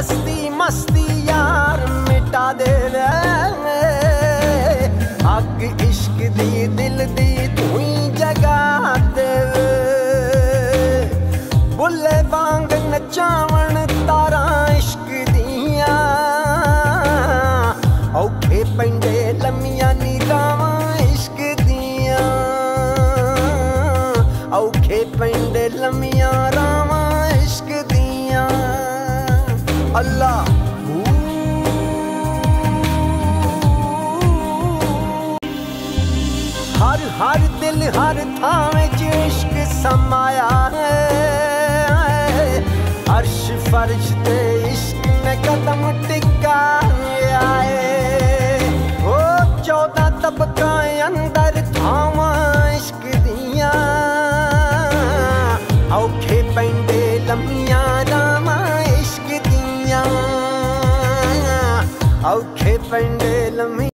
ਹਸਤੀ ਮਸਤੀ ਯਾਰ ਮਿਟਾ ਦੇ ਵੇ ਅੱਗ ਇਸ਼ਕ ਦੀ ਦਿਲ ਦੀ ਤੂੰ ਹੀ ਜਗਾ ਦੇ। ਬੁੱਲੇ ਵਾਂਗ ਨਚਾਵਣ ਤਾਰਾਂ ਇਸ਼ਕ ਦੀਆਂ। ਔਖੇ ਪੈਂਦੇ ਲੰਮੀਆਂ ਨੀਂਦਾਂ ਇਸ਼ਕ ਦੀਆਂ। ਔਖੇ ਪੈਂਦੇ ਲੰਮੀਆਂ ਰਾਂ हर हर दिल, हर थावे इश्क समाया है। अर्श, फर्श ते इश्क ने कदम टिकाया है ओ, चौदह तबका अंदर थावा इश्क दिया। औखे पेंडे लम्मिया रामा इश्क दिया। औखे पेंडे लम्मी